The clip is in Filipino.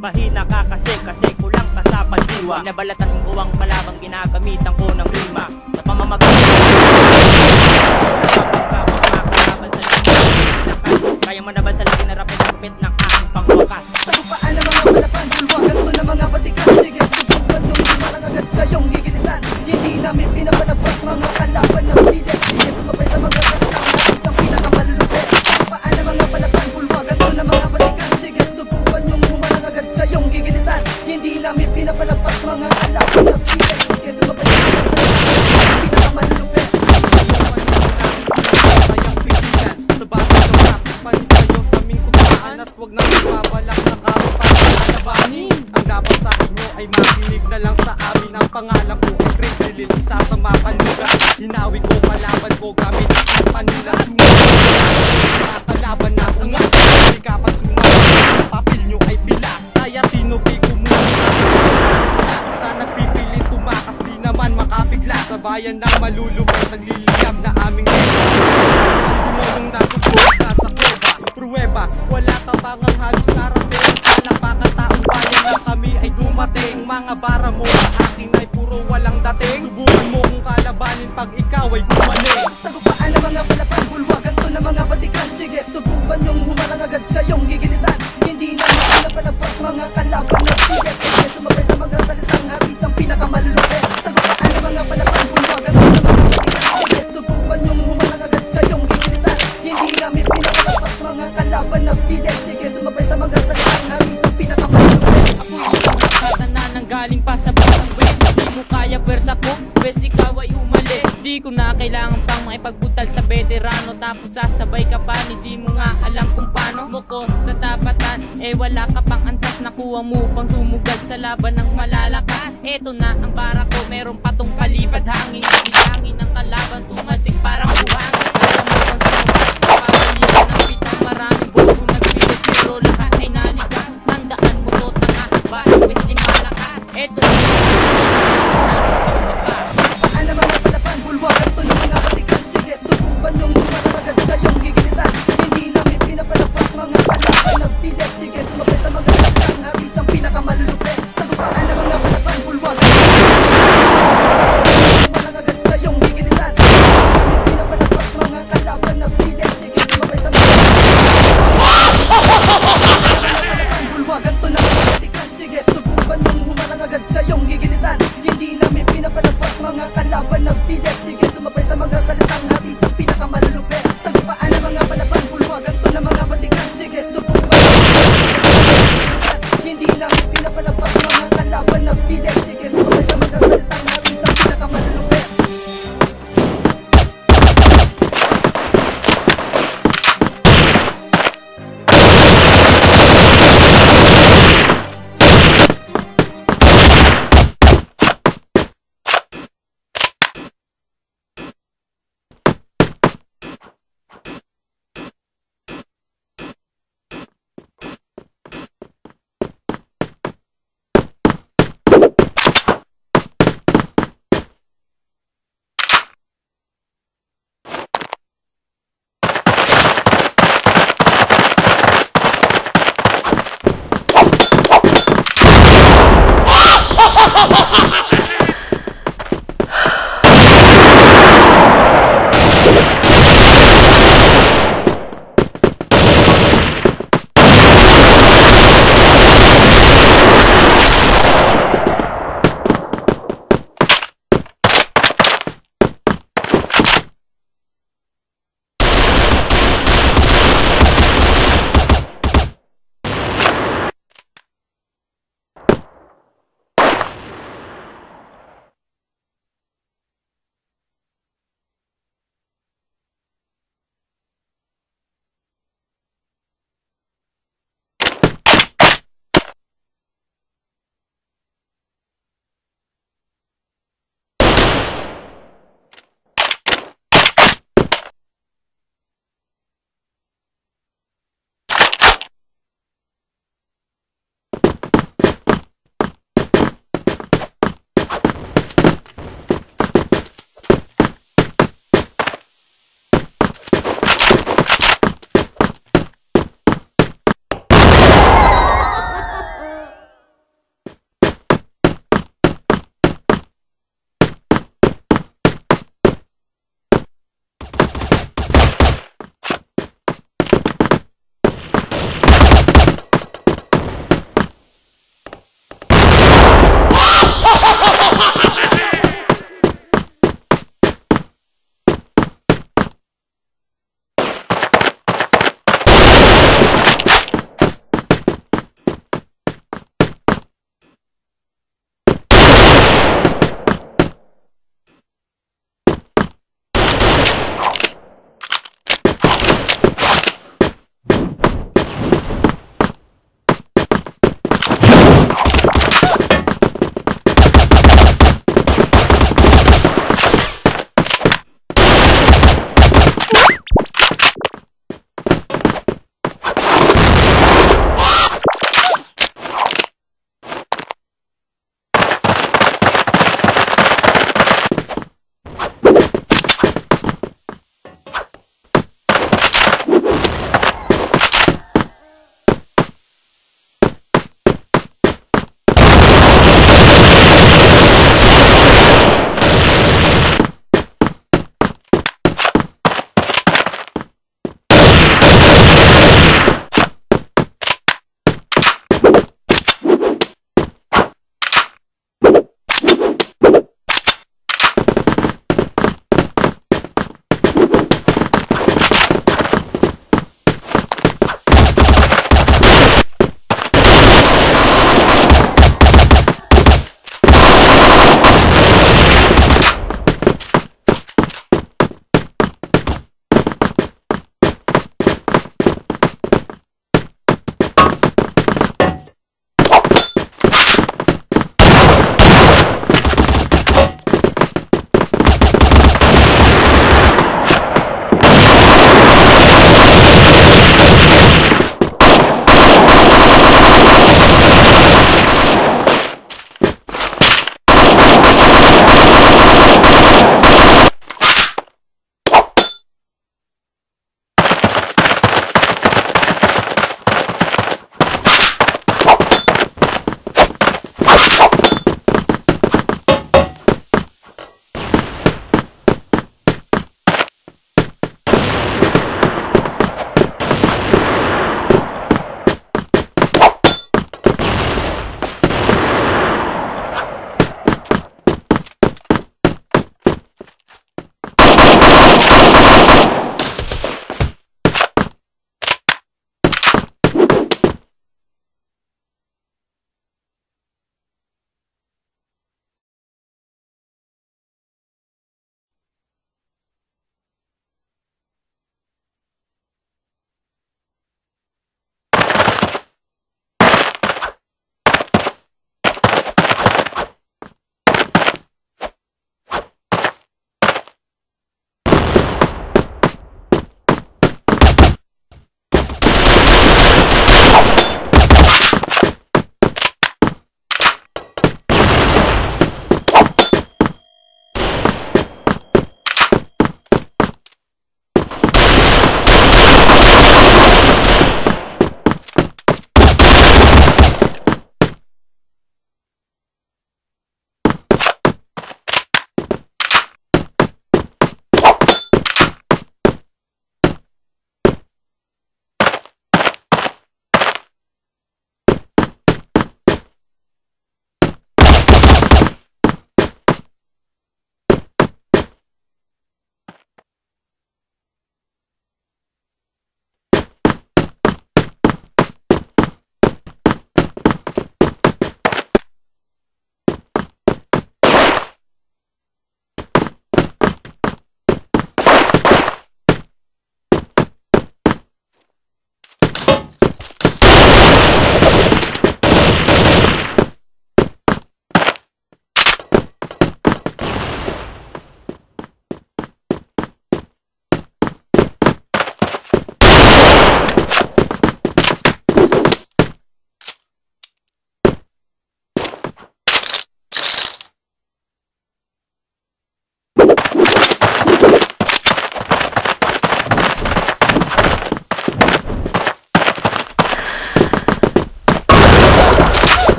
Mahina ka kasi kasi kulang ka sa pagdiwa. Nabalatan mong buwang palabang ginagamitan ko ng rima. Sa pamamagitan Kaya manaban sa laki na rapid-rapid ng aking pangwakas? Sa bupaan ng mga ay makinig na lang sa amin. Ang pangalan ko ay Craig Lilil Isasama panura Hinawi ko palaban ko gamit ang panula Sumakas Kalaban na ungas Sikapan sumakas Ang papel nyo ay bilas. Kaya tinupi ko muna. Basta nagpipilit tumakas. Di naman makapiglas Sa bayan ng malulubay Nagliliyam na aming Ang dumulong na tupo Nasa kuweba Pruweba Wala ka pang ang halo? kapag ikaw ay Eh wala ka pang antas. Nakuha mo pang sumugal sa laban ng malalakas. Eto na ang bara ko. Meron pa tong palipad. Hangin Ang hangin ng kalaban. Tumasik parang buhangin.